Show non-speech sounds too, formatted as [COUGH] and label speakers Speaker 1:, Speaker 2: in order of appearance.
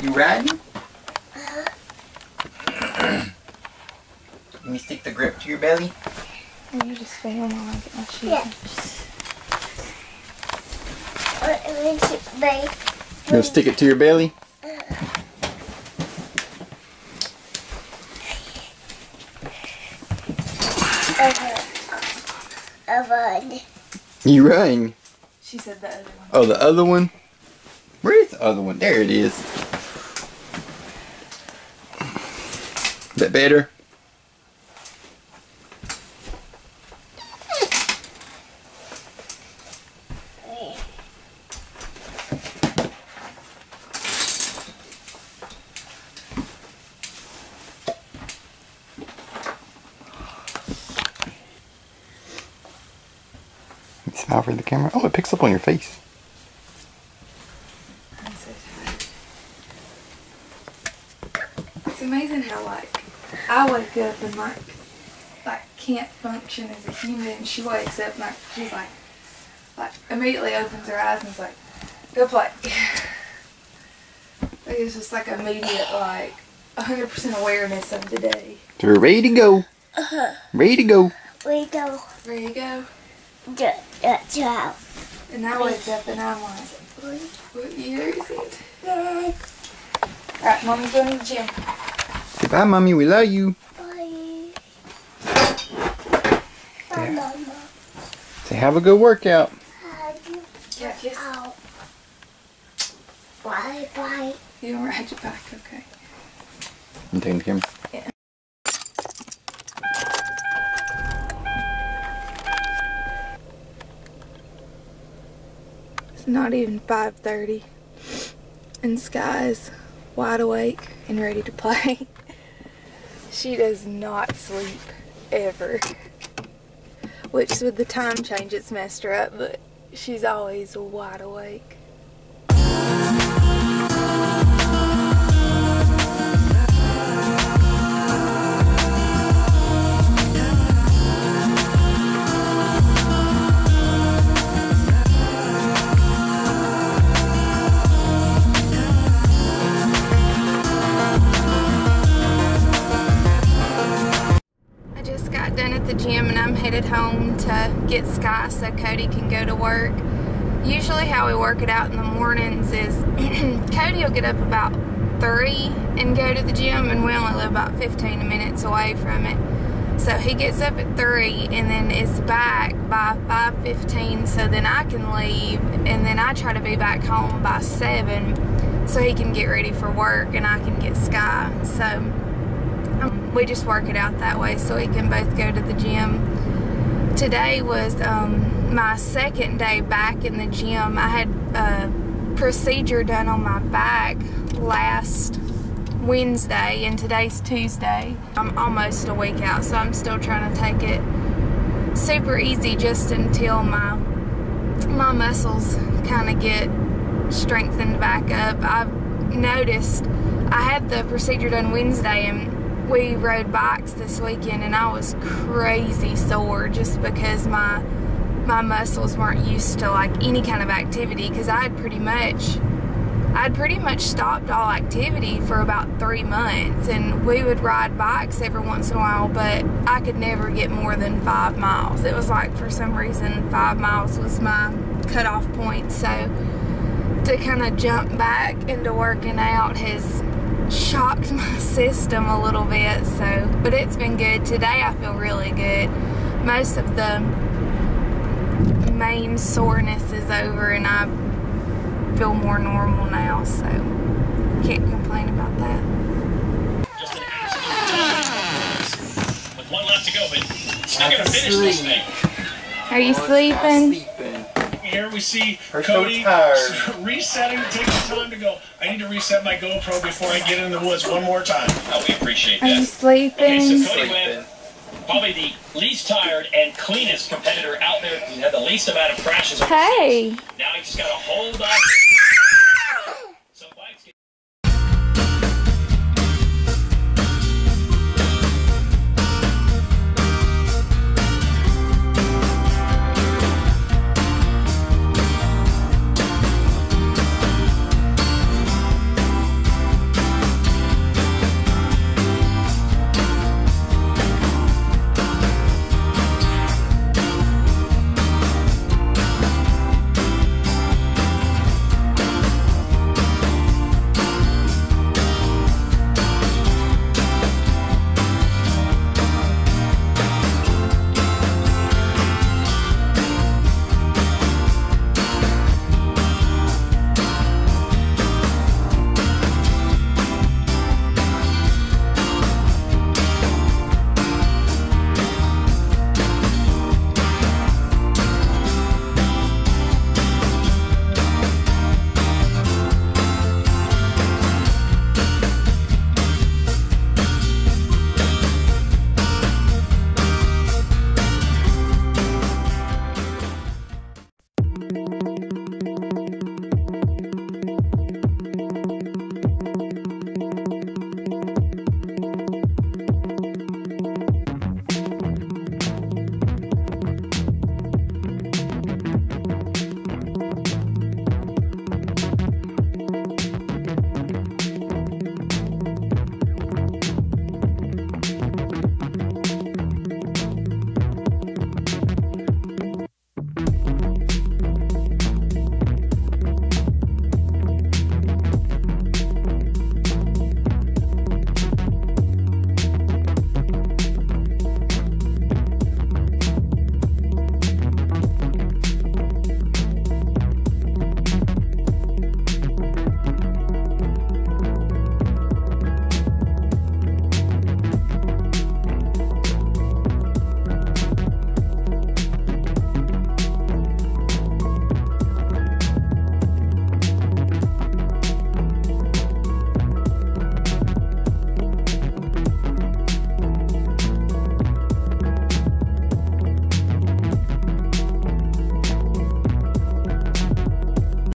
Speaker 1: You riding? Let me stick the grip to your belly.
Speaker 2: And you just film while I get my shoes.
Speaker 3: Yes. Let me
Speaker 1: You gonna stick it to your belly?
Speaker 3: oven.
Speaker 1: You run.
Speaker 2: She said the other one.
Speaker 1: Oh, the other one? Where is the other one? There it is. That better? Smile for the camera. Oh, it picks up on your face.
Speaker 2: I'm so tired. It's amazing how like I wake up and like like can't function as a human she wakes up and like she's like like immediately opens her eyes and is like, go [SIGHS] play. Like, it's just like immediate like 100% awareness of the day.
Speaker 1: So we're ready to go. Uh -huh. Ready to go.
Speaker 3: Ready to go
Speaker 2: Ready to go.
Speaker 3: to the child.
Speaker 2: And I wake up and I'm like, what year is it? Alright, mommy's going to the gym.
Speaker 1: Goodbye, mommy. We love you.
Speaker 3: Bye. Bye, Mama.
Speaker 1: Say have a good workout.
Speaker 3: Hug you.
Speaker 2: Yeah, kiss.
Speaker 3: Ow. Bye, bye.
Speaker 2: You don't ride your back, okay.
Speaker 1: I'm taking the camera.
Speaker 2: It's not even 5.30 and Sky's wide awake and ready to play. [LAUGHS] she does not sleep ever. Which with the time change it's messed her up, but she's always wide awake. To get Sky so Cody can go to work. Usually how we work it out in the mornings is [CLEARS THROAT] Cody will get up about 3 and go to the gym and we only live about 15 minutes away from it. So he gets up at 3 and then is back by 5.15 so then I can leave and then I try to be back home by 7 so he can get ready for work and I can get Sky. So um, we just work it out that way so we can both go to the gym. Today was um, my second day back in the gym. I had a procedure done on my back last Wednesday and today's Tuesday. I'm almost a week out so I'm still trying to take it super easy just until my my muscles kind of get strengthened back up. I've noticed I had the procedure done Wednesday and we rode bikes this weekend and I was crazy sore just because my my muscles weren't used to like any kind of activity because I had pretty much I'd pretty much stopped all activity for about three months and we would ride bikes every once in a while but I could never get more than five miles. It was like for some reason five miles was my cutoff point so to kind of jump back into working out has shocked my [LAUGHS] system a little bit so but it's been good today I feel really good most of the main soreness is over and I feel more normal now so can't complain about that
Speaker 4: Just an absolute with one left to go, but still gonna finish this thing.
Speaker 2: are you sleeping
Speaker 1: Sleeping.
Speaker 4: Here we see
Speaker 1: Her so
Speaker 4: Cody
Speaker 1: tired. [LAUGHS]
Speaker 4: resetting, taking time to go. I need to reset my GoPro before I get in the woods one more time. Oh, we appreciate
Speaker 2: are you
Speaker 4: that.
Speaker 2: sleeping
Speaker 4: Okay, so Cody
Speaker 1: Sleeping.
Speaker 4: went probably the least tired and cleanest competitor out there. He had the least amount of crashes.
Speaker 2: hey
Speaker 4: Now he just got to hold on.